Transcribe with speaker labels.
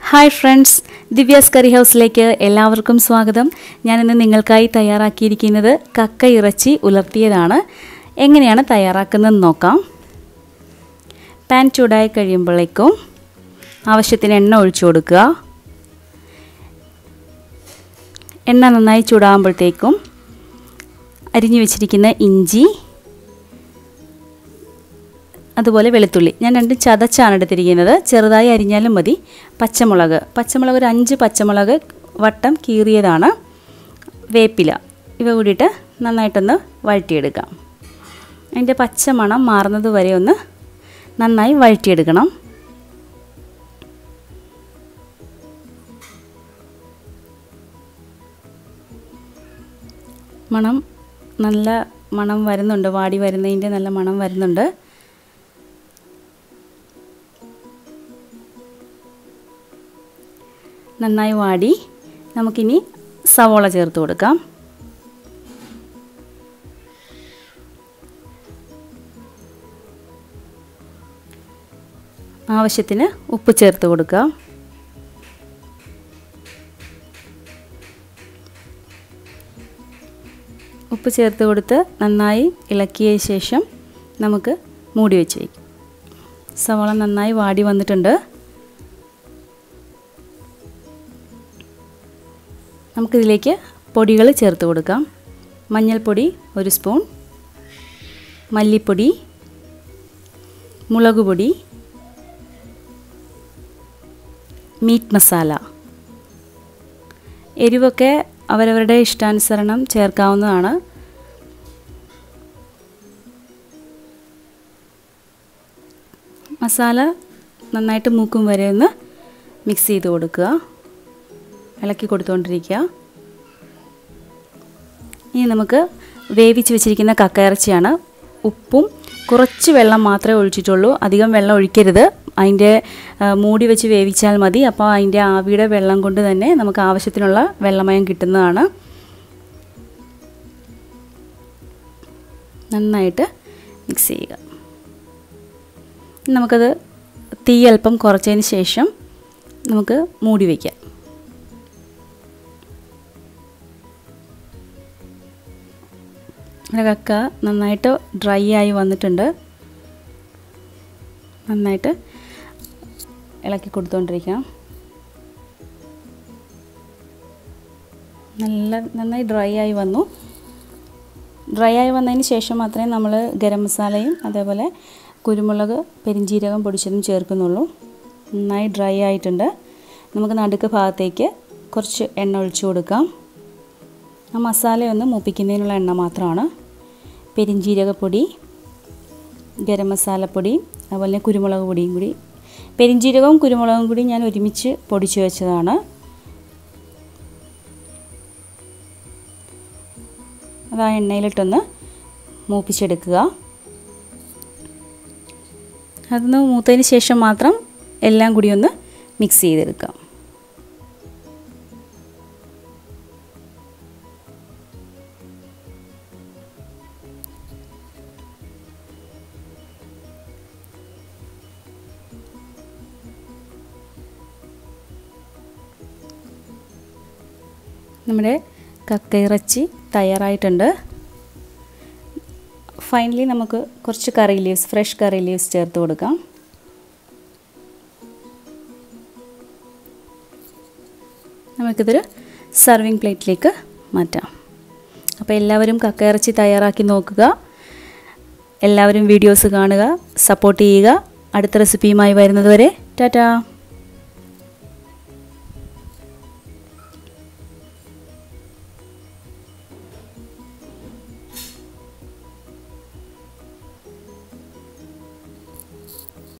Speaker 1: Hi friends Divya's കറി ഹൗസിലേക്ക് എല്ലാവർക്കും സ്വാഗതം. ഞാനിന്ന് നിങ്ങൾക്കായി തയ്യാറാക്കിയിരിക്കുന്നത് കക്ക ഇറച്ചി ഉലർത്തിയതാണ്. എങ്ങനെയാണ് തയ്യാറാക്കുന്നതെന്ന് നോക്കാം. പാൻ ചൂടായി കഴിയുമ്പോഴേക്കും ആവശ്യത്തിന് എണ്ണ ഒഴിച്ചു കൊടുക്കുക. എണ്ണ നന്നായി ചൂടാകുമ്പോഴത്തേക്കും അരിഞ്ഞു വെച്ചിരിക്കുന്ന ഇഞ്ചി അതുപോലെ വെളുത്തുള്ളി. ഞാൻ രണ്ട് ചതച്ചാണ് എടുത്തിരിക്കുന്നത്. ചെറുതായി അരിഞ്ഞാലും മതി. പച്ചമുളക്. പച്ചമുളക് ഒരു അഞ്ച് പച്ചമുളക് വട്ടം കീറിയതാണ്. വേപ്പില. ഇവ കൂടിയിട്ട് നന്നായിട്ടൊന്ന് വഴറ്റിയെടുക്കാം. അതിന്റെ പച്ച മണം മാറുന്നത് വരെ ഒന്ന് നന്നായി വഴറ്റിയെടുക്കണം. മണം നല്ല മണം വരുന്നുണ്ട്. വാടി വരുന്നതിന്റെ നല്ല മണം വരുന്നുണ്ട്. നന്നായി വാടി. നമുക്കിനി സവോള ചേർത്ത് കൊടുക്കാം. ആവശ്യത്തിന് ഉപ്പ് ചേർത്ത് കൊടുക്കാം. ഉപ്പ് ചേർത്ത് കൊടുത്ത് നന്നായി ഇളക്കിയ ശേഷം നമുക്ക് മൂടി വെച്ച് വയ്ക്കും. സവോള നന്നായി വാടി വന്നിട്ടുണ്ട്. നമുക്കിതിലേക്ക് പൊടികൾ ചേർത്ത് കൊടുക്കാം. മഞ്ഞൾപ്പൊടി ഒരു സ്പൂൺ. മല്ലിപ്പൊടി. മുളക് പൊടി. മീറ്റ് മസാല. എരിവൊക്കെ അവരവരുടെ ഇഷ്ടാനുസരണം ചേർക്കാവുന്നതാണ്. മസാല നന്നായിട്ട് മൂക്കും വരെ ഒന്ന് മിക്സ് ചെയ്ത് കൊടുക്കുക. ഇളക്കി കൊടുത്തുകൊണ്ടിരിക്കുക ഇനി നമുക്ക് വേവിച്ച് വെച്ചിരിക്കുന്ന കക്കയിറച്ചിയാണ്. ഉപ്പും കുറച്ച് വെള്ളം മാത്രമേ ഒഴിച്ചിട്ടുള്ളൂ. അധികം വെള്ളം ഒഴിക്കരുത്. അതിന്റെ മൂടി വെച്ച് വേവിച്ചാൽ മതി. അപ്പോൾ അതിന്റെ ആവിയുടെ വെള്ളം കൊണ്ട് തന്നെ നമുക്ക് ആവശ്യത്തിനുള്ള വെള്ളമയം കിട്ടുന്നതാണ്. നന്നായിട്ട് മിക്സ് ചെയ്യുക. നമുക്കത് തീ അല്പം കുറച്ചതിന് ശേഷം നമുക്ക് മൂടി വയ്ക്കാം കക്ക നന്നായിട്ട് ഡ്രൈ ആയി വന്നിട്ടുണ്ട്. നന്നായിട്ട് ഇളക്കി കൊടുത്തുകൊണ്ടിരിക്കാം നല്ല നന്നായി ഡ്രൈ ആയി വന്നു. ഡ്രൈ ആയി വന്നതിന് ശേഷം മാത്രമേ നമ്മൾ ഗരം മസാലയും അതേപോലെ കുരുമുളക് പെരിഞ്ചീരകം പൊടിച്ചതും ചേർക്കുന്നുള്ളൂ. നന്നായി ഡ്രൈ ആയിട്ടുണ്ട്. നമുക്ക് നടുക്ക് ഭാഗത്തേക്ക് കുറച്ച് എണ്ണ ഒഴിച്ചു കൊടുക്കാം. ആ മസാലയൊന്ന് മൂപ്പിക്കുന്നതിനുള്ള എണ്ണ മാത്രമാണ്. പെരിഞ്ജീരകപ്പൊടി ഗരം മസാലപ്പൊടി അതുപോലെ തന്നെ കുരുമുളക് പൊടിയും കൂടി. പെരിഞ്ജീരകവും കുരുമുളകും കൂടി ഞാൻ ഒരുമിച്ച് പൊടിച്ചു വെച്ചതാണ്. അത് ആ എണ്ണയിലിട്ടൊന്ന് മൂപ്പിച്ചെടുക്കുക. അതൊന്ന് മൂത്തതിന് ശേഷം മാത്രം എല്ലാം കൂടി ഒന്ന് മിക്സ് ചെയ്തെടുക്കാം. നമ്മുടെ കക്കയിറച്ചി തയ്യാറായിട്ടുണ്ട്. ഫൈനലി നമുക്ക് കുറച്ച് curry leaves fresh curry leaves ചേർത്ത് കൊടുക്കാം. നമുക്കിതൊരു സർവിങ് പ്ലേറ്റിലേക്ക് മാറ്റാം. അപ്പോൾ എല്ലാവരും കക്കയിറച്ചി തയ്യാറാക്കി നോക്കുക. എല്ലാവരും വീഡിയോസ് കാണുക സപ്പോർട്ട് ചെയ്യുക. അടുത്ത റെസിപ്പിയുമായി വരുന്നതുവരെ ടാറ്റാ!